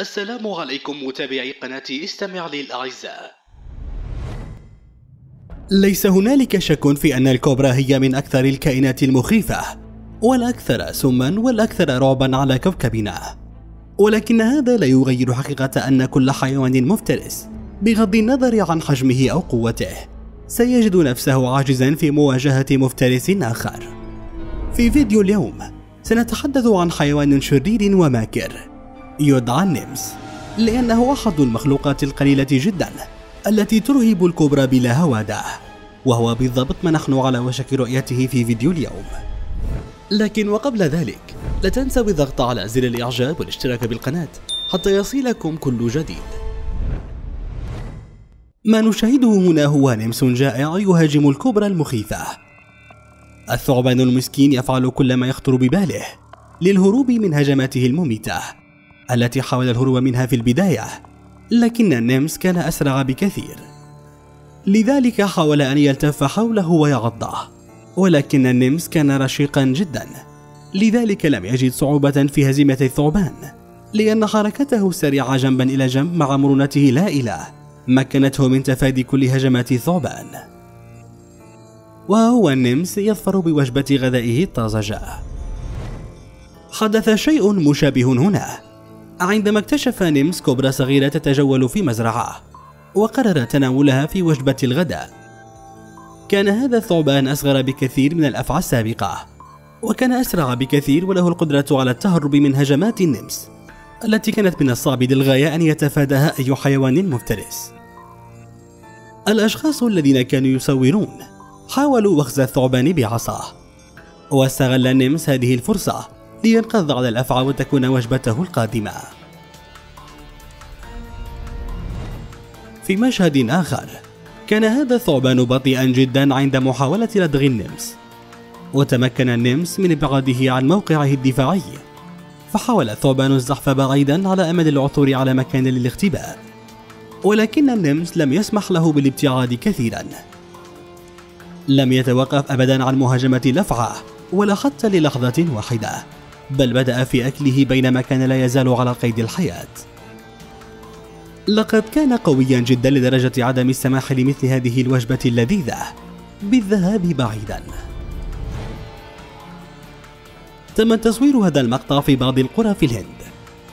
السلام عليكم متابعي قناة استمع لي الأعزاء ليس هنالك شك في أن الكوبرا هي من أكثر الكائنات المخيفة والأكثر سما والأكثر رعبا على كوكبنا. ولكن هذا لا يغير حقيقة أن كل حيوان مفترس بغض النظر عن حجمه أو قوته سيجد نفسه عاجزا في مواجهة مفترس آخر. في فيديو اليوم سنتحدث عن حيوان شرير وماكر. يدعى النمس لأنه أحد المخلوقات القليلة جدا التي ترهب الكبرى بلا هوادة وهو بالضبط ما نحن على وشك رؤيته في فيديو اليوم. لكن وقبل ذلك لا تنسوا الضغط على زر الإعجاب والاشتراك بالقناة حتى يصلكم كل جديد. ما نشاهده هنا هو نمس جائع يهاجم الكبرى المخيفة. الثعبان المسكين يفعل كل ما يخطر بباله للهروب من هجماته المميتة. التي حاول الهروب منها في البداية لكن النمس كان أسرع بكثير. لذلك حاول أن يلتف حوله ويغضه ولكن النمس كان رشيقا جدا. لذلك لم يجد صعوبة في هزيمة الثعبان لأن حركته السريعة جنبا إلى جنب مع مرونته إله مكنته من تفادي كل هجمات الثعبان. وهو النمس يظفر بوجبة غذائه الطازجة. حدث شيء مشابه هنا. عندما اكتشف نيمس كوبرا صغيرة تتجول في مزرعة وقرر تناولها في وجبة الغداء. كان هذا الثعبان أصغر بكثير من الأفعى السابقة وكان أسرع بكثير وله القدرة على التهرب من هجمات النمس التي كانت من الصعب للغاية أن يتفاداها أي حيوان مفترس. الأشخاص الذين كانوا يصورون حاولوا وخز الثعبان بعصاه واستغل النمس هذه الفرصة لينقض على الأفعى وتكون وجبته القادمة. في مشهد آخر كان هذا الثعبان بطيئا جدا عند محاولة لدغ النمس. وتمكن النمس من إبعاده عن موقعه الدفاعي. فحاول الثعبان الزحف بعيدا على امل العثور على مكان للاختباء. ولكن النمس لم يسمح له بالابتعاد كثيرا. لم يتوقف ابدا عن مهاجمة الافعى ولا حتى للحظة واحدة. بل بدأ في أكله بينما كان لا يزال على قيد الحياة. لقد كان قويا جدا لدرجة عدم السماح لمثل هذه الوجبة اللذيذة بالذهاب بعيدا. تم تصوير هذا المقطع في بعض القرى في الهند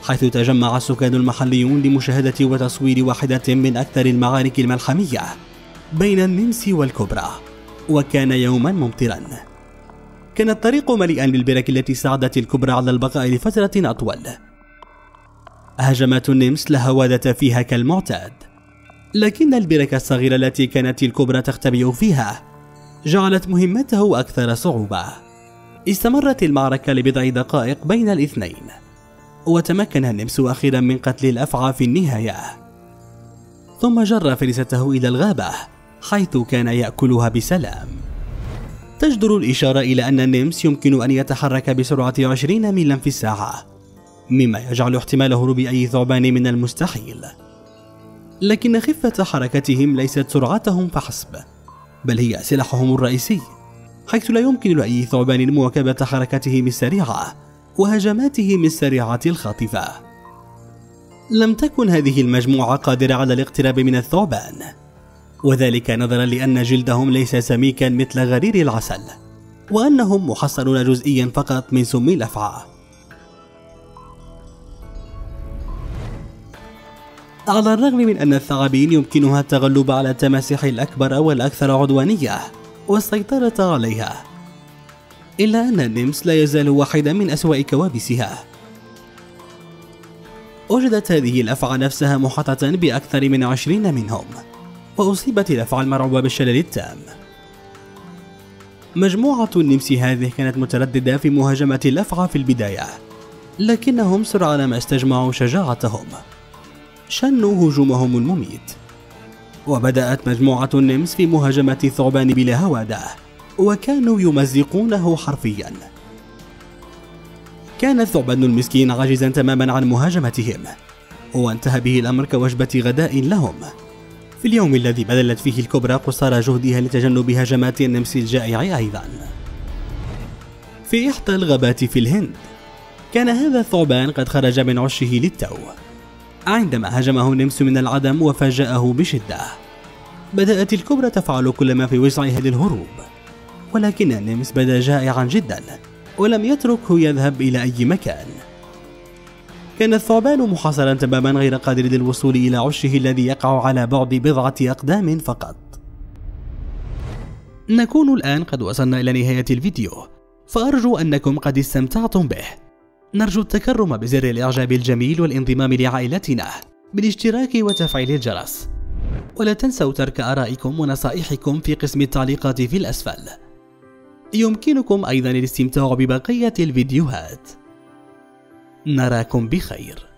حيث تجمع السكان المحليون لمشاهدة وتصوير واحدة من أكثر المعارك الملحمية بين النمس والكبرى وكان يوما ممطرا كان الطريق مليئا بالبرك التي ساعدت الكبرى على البقاء لفترة أطول. هجمات النمس لا هوادة فيها كالمعتاد. لكن البركة الصغيرة التي كانت الكبرى تختبئ فيها جعلت مهمته أكثر صعوبة. استمرت المعركة لبضع دقائق بين الاثنين. وتمكن النمس أخيرا من قتل الأفعى في النهاية. ثم جر فريسته إلى الغابة حيث كان يأكلها بسلام. تجدر الإشارة إلى أن النمس يمكن أن يتحرك بسرعة 20 ميلا في الساعة مما يجعل احتمال هروب أي ثعبان من المستحيل. لكن خفة حركتهم ليست سرعتهم فحسب بل هي سلاحهم الرئيسي حيث لا يمكن لأي ثعبان مواكبة حركتهم السريعة وهجماتهم السريعة الخاطفة. لم تكن هذه المجموعة قادرة على الاقتراب من الثعبان. وذلك نظرا لأن جلدهم ليس سميكا مثل غرير العسل وأنهم محصنون جزئيا فقط من سم الأفعى. على الرغم من أن الثعابين يمكنها التغلب على التماسيح الأكبر والأكثر عدوانية والسيطرة عليها إلا أن النمس لا يزال واحدا من أسوأ كوابيسها. وجدت هذه الأفعى نفسها محاطة بأكثر من عشرين منهم. وأصيبت الأفعى المرعوبة بالشلل التام. مجموعة النمس هذه كانت مترددة في مهاجمة الأفعى في البداية لكنهم سرعان ما استجمعوا شجاعتهم. شنوا هجومهم المميت. وبدأت مجموعة النمس في مهاجمة الثعبان بلا هوادة وكانوا يمزقونه حرفيا. كان الثعبان المسكين عاجزا تماما عن مهاجمتهم وانتهى به الأمر كوجبة غداء لهم. في اليوم الذي بذلت فيه الكبرى قصارى جهدها لتجنب هجمات النمس الجائع أيضا. في إحدى الغابات في الهند كان هذا الثعبان قد خرج من عشه للتو. عندما هجمه النمس من العدم وفاجأه بشدة بدأت الكبرى تفعل كل ما في وسعها للهروب ولكن النمس بدا جائعا جدا ولم يتركه يذهب إلى أي مكان. كان الثعبان محاصرا تماما غير قادر للوصول إلى عشه الذي يقع على بعد بضعة أقدام فقط. نكون الآن قد وصلنا إلى نهاية الفيديو فأرجو أنكم قد استمتعتم به. نرجو التكرم بزر الإعجاب الجميل والانضمام لعائلتنا بالاشتراك وتفعيل الجرس. ولا تنسوا ترك آرائكم ونصائحكم في قسم التعليقات في الأسفل. يمكنكم أيضا الاستمتاع ببقية الفيديوهات. نراكم بخير.